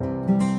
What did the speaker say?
you